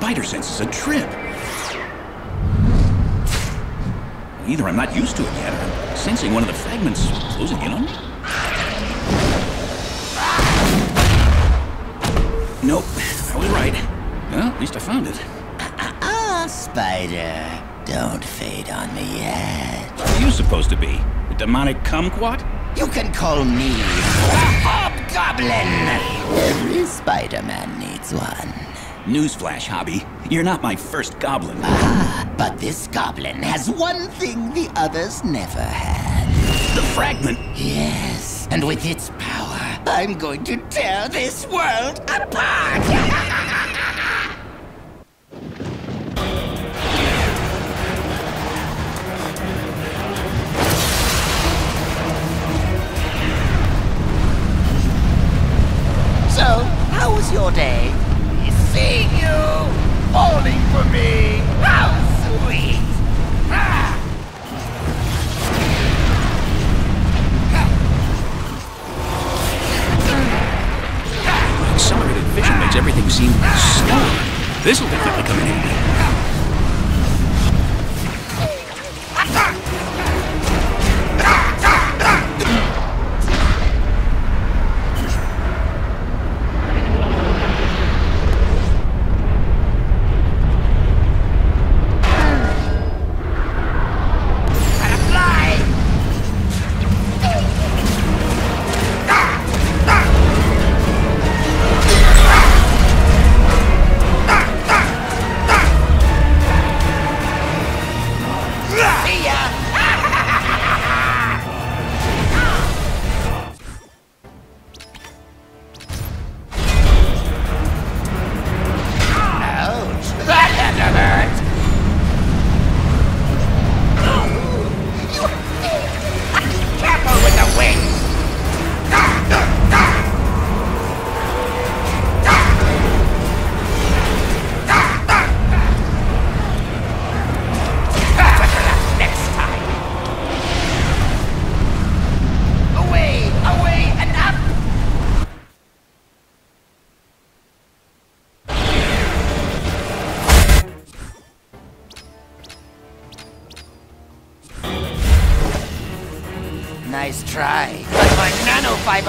spider senses a trip. Either I'm not used to it yet, or I'm sensing one of the fragments closing in on me. Nope, I was right. Well, at least I found it. Ah, Spider, don't fade on me yet. What are you supposed to be? A demonic kumquat? You can call me a Hobgoblin. Every Spider-Man needs one. Newsflash, Hobby. You're not my first goblin. Ah, but this goblin has one thing the others never had. The fragment? Yes, and with its power, I'm going to tear this world apart! so, how was your day? Seeing you! Falling for me! How sweet! Ah! Accelerated vision makes everything seem slower. This'll definitely come in handy.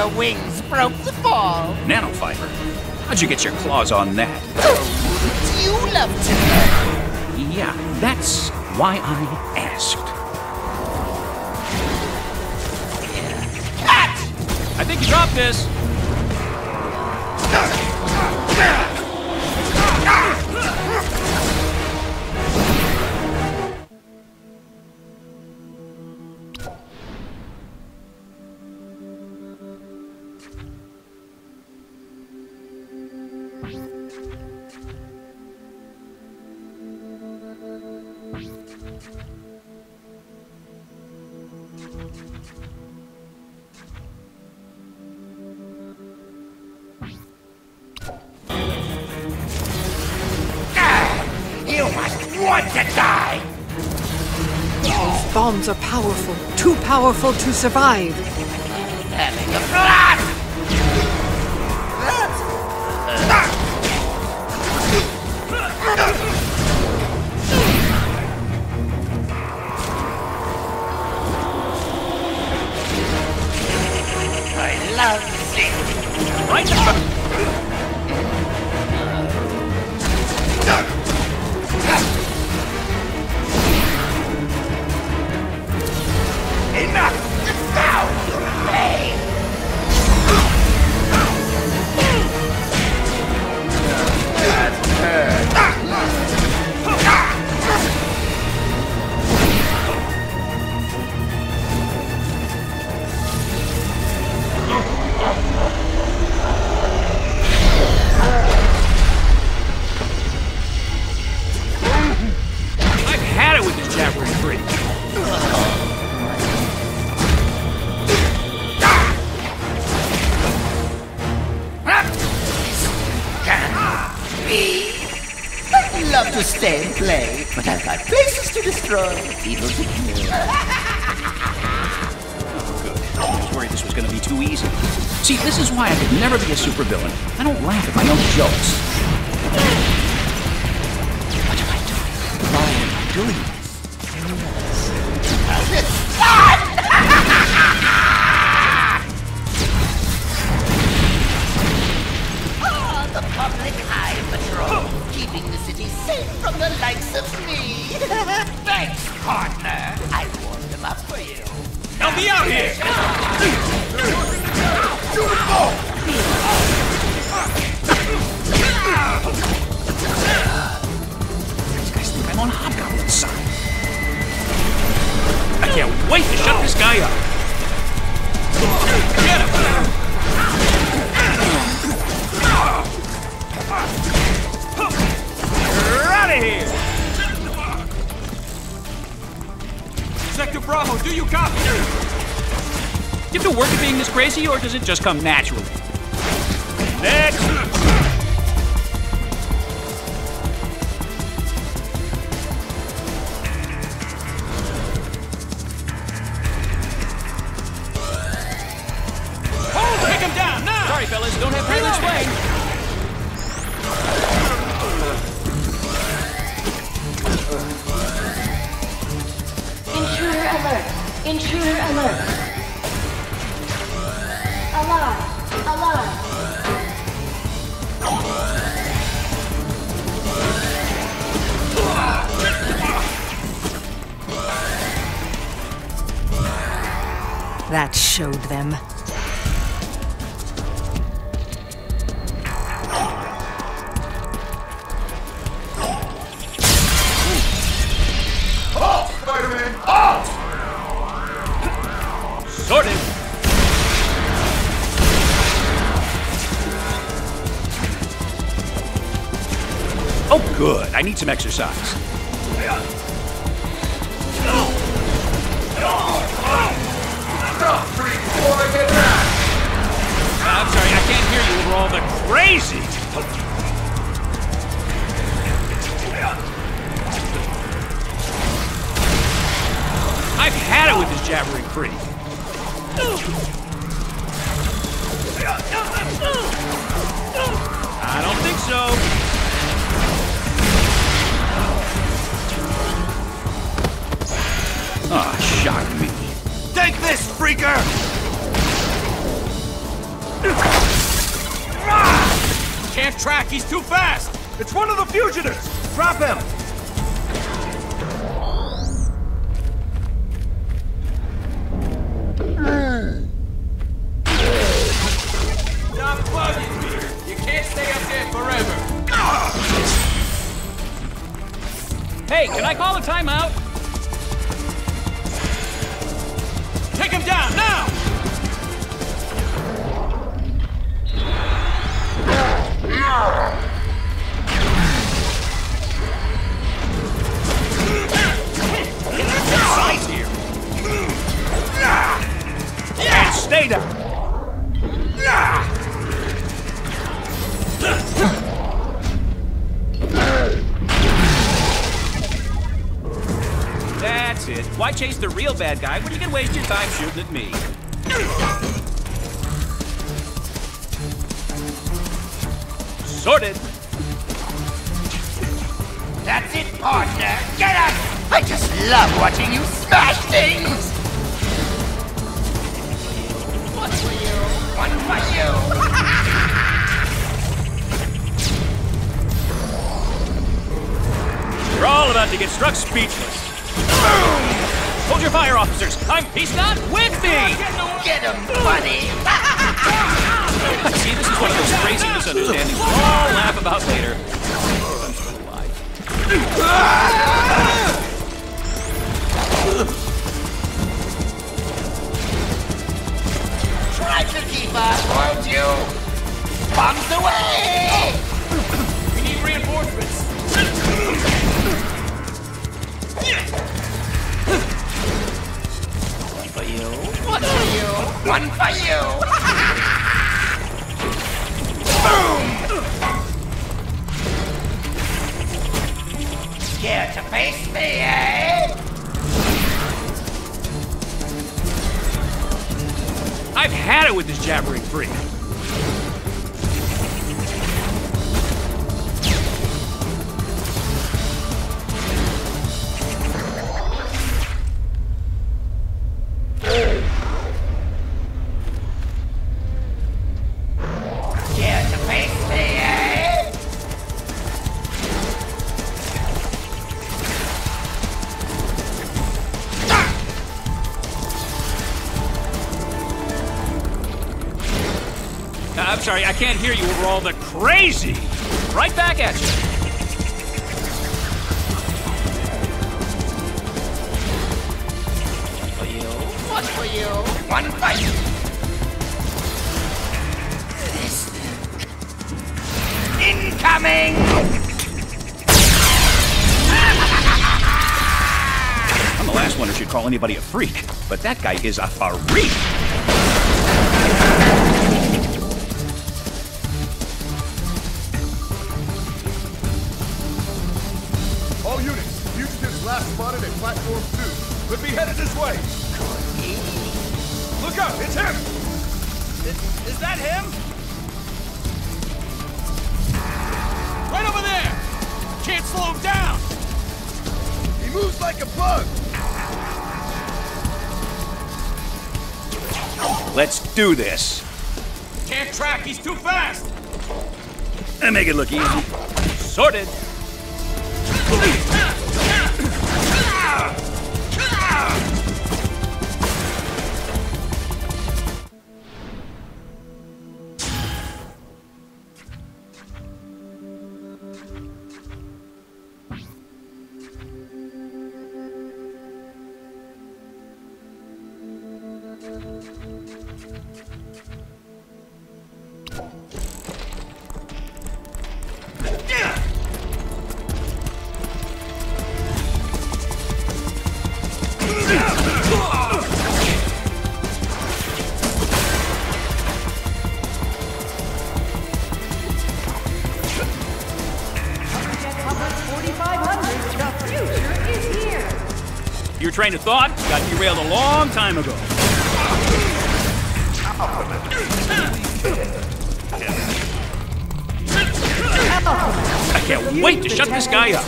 Nanofiber wings broke the fall. Nanofiber? How'd you get your claws on that? Wouldn't you love to know? Yeah, that's why I asked. Cat! I think you dropped this. Powerful to survive. Destroy, people. I was worried this was going to be too easy. See, this is why I could never be a supervillain. I don't laugh at my own jokes. Partner. I warmed them up for you. Help me out here! These guys think I'm on Hobgoblin's side. I can't wait to shut this guy up. Get him! We're out of here! Sector Bravo, do you copy? Do you have to work at being this crazy, or does it just come naturally? Next! Intruder alert! Alarm! Alarm! That showed them. Oh, good. I need some exercise. I'm sorry, I can't hear you over all the crazy. I've had it with this jabbering creep. I don't think so. Ah, shock me. Take this, freaker! Can't track, he's too fast! It's one of the fugitives! Drop him! Stop bugging me! You can't stay up there forever! Hey, can I call a timeout? Stay down! That's it. Why chase the real bad guy when you can waste your time shooting at me? Sorted. That's it, partner. Get up! I just love watching you smash things! For you. We're all about to get struck speechless. Boom! Hold your fire, officers. I'm he's not with me. Get him, buddy! See, this is one of those crazy misunderstandings we'll all laugh about later. Ah! I'm still alive. Try to keep us, won't you? Bombs away! We need reinforcements. One for you, one for you, one for you! Boom! Scared to face me, eh? I've had it with this jabbering freak. Sorry, I can't hear you over all the crazy. Right back at you. For you, one for you, one for you. This. Incoming! I'm the last one who should call anybody a freak, but that guy is a freak. Last spotted at platform two. Could be headed this way. Look out, it's him! Is that him? Right over there! Can't slow him down! He moves like a bug! Let's do this. Can't track, he's too fast! And make it look easy. Sorted. train of thought got derailed a long time ago. I can't wait to shut this guy up.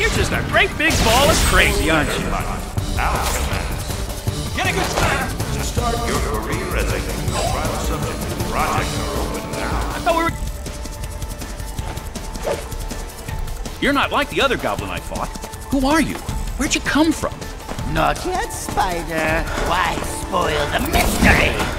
You're just a great big ball of crazy, aren't you? Get a good start. To start your career as a projects You're not like the other goblin I fought. Who are you? Where'd you come from? Not yet, Spider. Why spoil the mystery?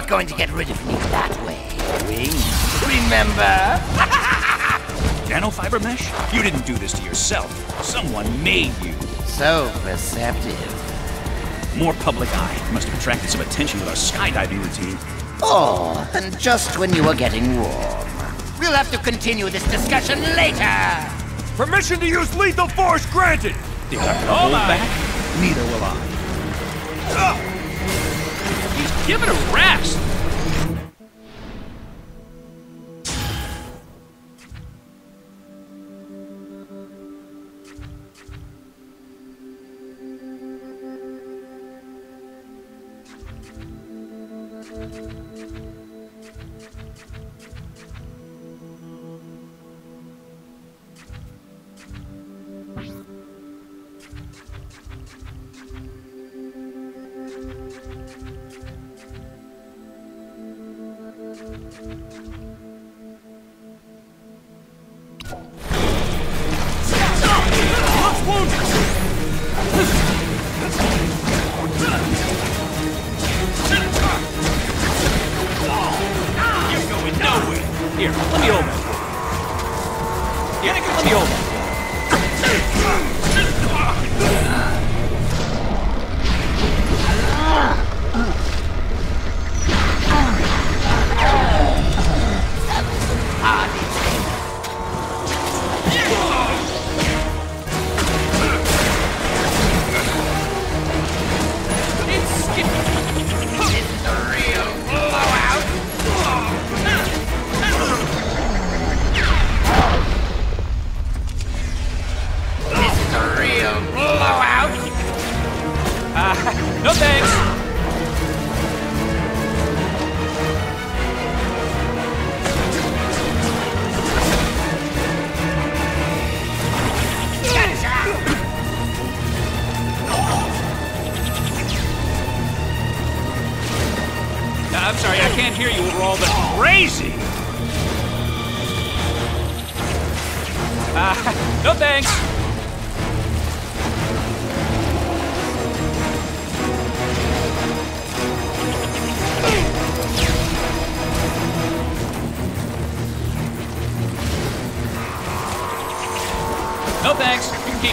Not going to get rid of me that way, Wings. Remember? Nanofiber mesh? You didn't do this to yourself. Someone made you. So perceptive. More public eye. Must have attracted some attention with our skydiving routine. Oh, and just when you were getting warm. We'll have to continue this discussion later. Permission to use lethal force granted! Think I hold back? Neither will I. He's it a rest.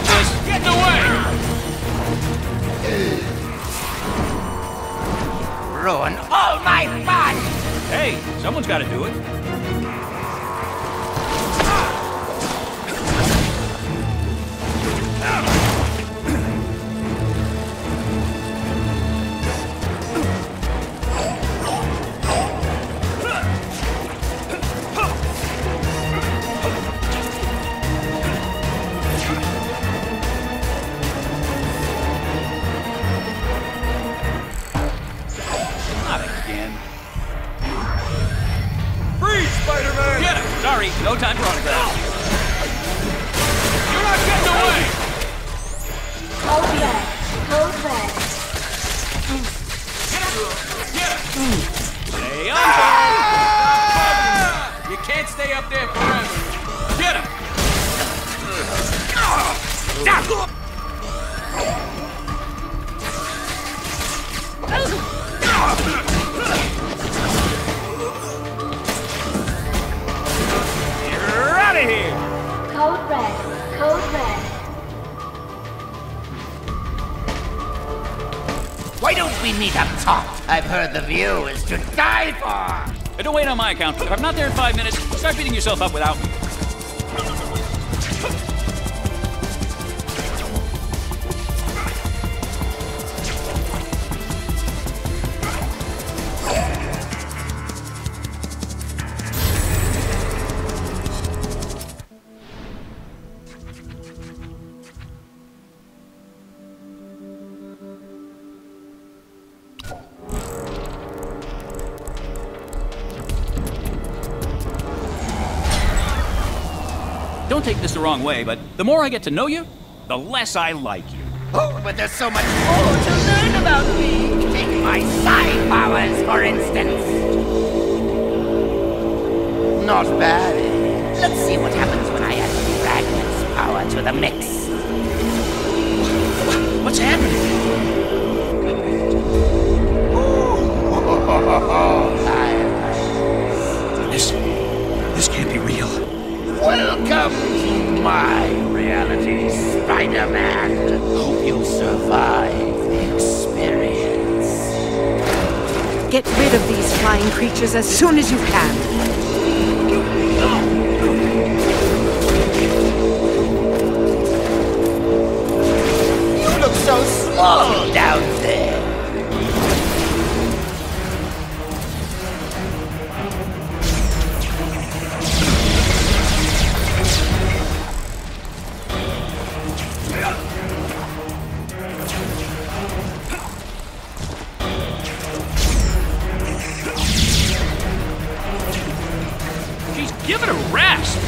Thanks. You can keep this. Get in the way! Ruin all my fun! Hey, someone's got to do it. No time for autographs. You're not getting away! Code red. Code red. Stay under! You can't stay up there forever. Get him! Down! Why don't we meet up top? I've heard the view is to die for! Don't wait on my account. If I'm not there in five minutes, start beating yourself up without me. Take this the wrong way, but the more I get to know you, the less I like you. Oh, but there's so much more to learn about me! Take my psi powers, for instance! Not bad. Let's see what happens when I add Fragment's power to the mix. What's happening? As soon as you can. Give it a rest.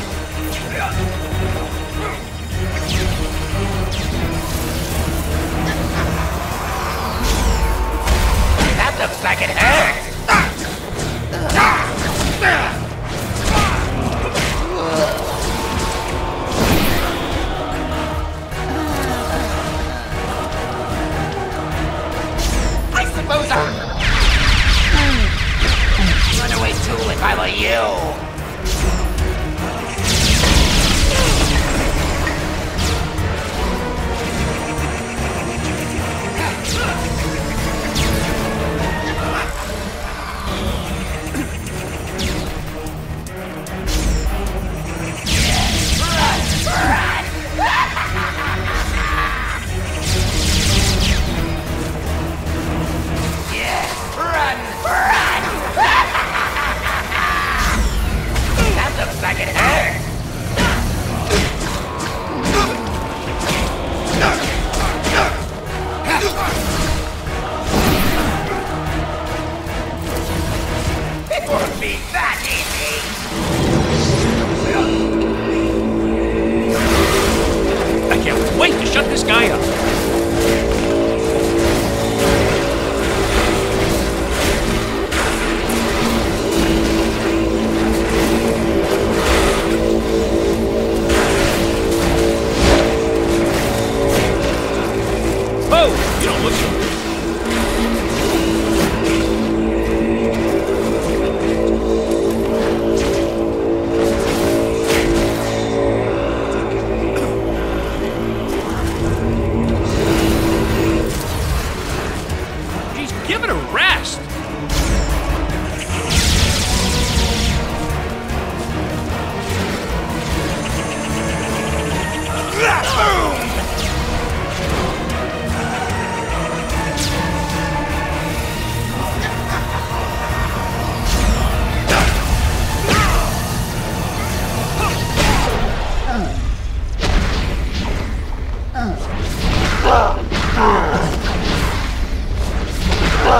You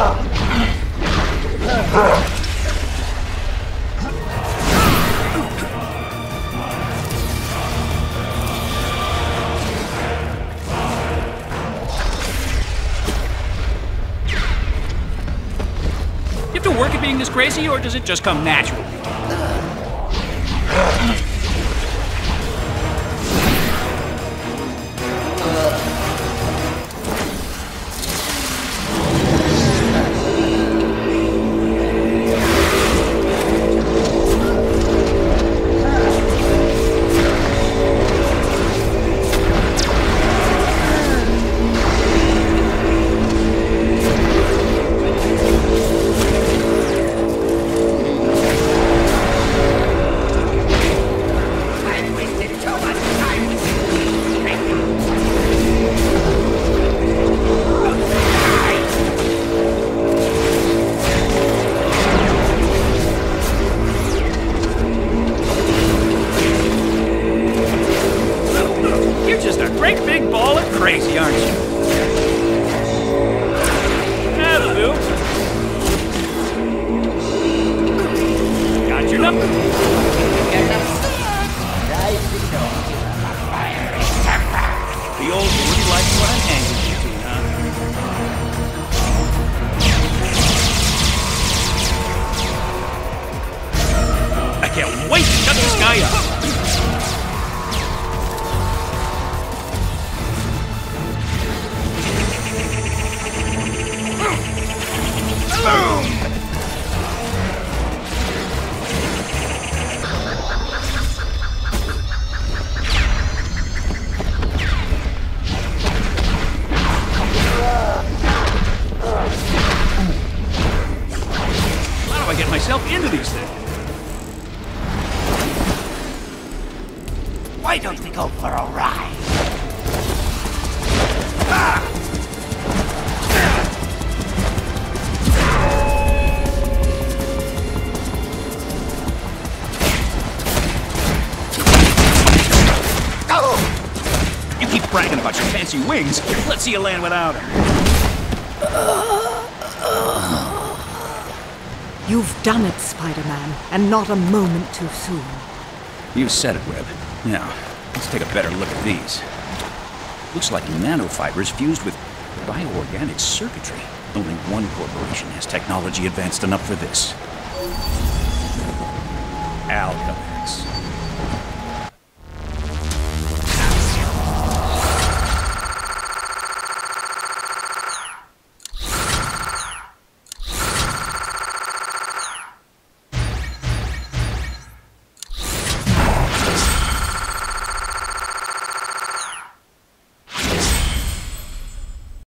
have to work at being this crazy, or does it just come naturally? Shut this guy up. Bragging about your fancy wings. Let's see you land without them. You've done it, Spider-Man, and not a moment too soon. You said it, Web. Now, let's take a better look at these. Looks like nanofibers fused with bioorganic circuitry. Only one corporation has technology advanced enough for this. Alchemax.